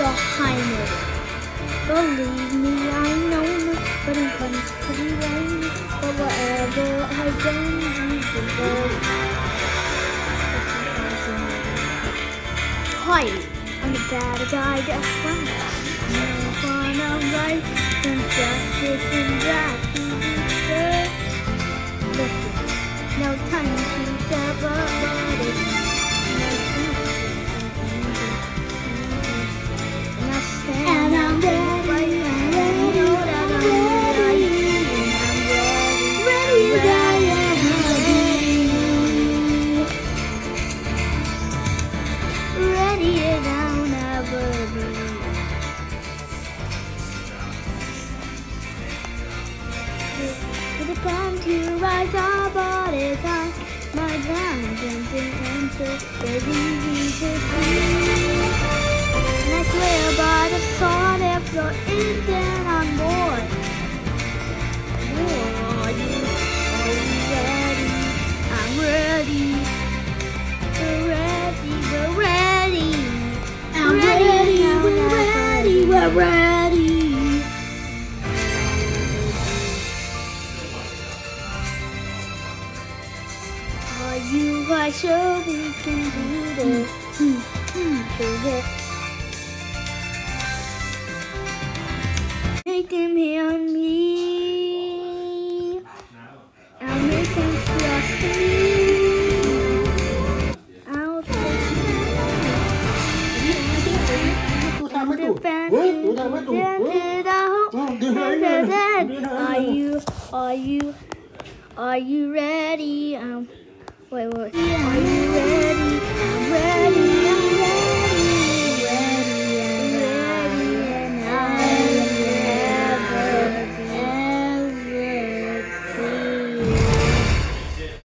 Your Highness. Believe me, I know nobody can pretty rain, but whatever I've done, you deserve. Hi, I'm the bad guy that's fun. No fun, I'm right, and justice the palm to rise up all the time, my drowns and answer is easy to see. And I swear by the sword if you're in then on board. Oh, are you, are you ready? I'm ready. We're ready, we're ready. I'm ready, now, we're ready, we're ready. you I show we can do this. Mm -hmm. Mm -hmm. hmm. Make them hate on me. I'll make them trust me. Are you, are you, are you ready? Um, wait, wait. Are you ready? I'm ready.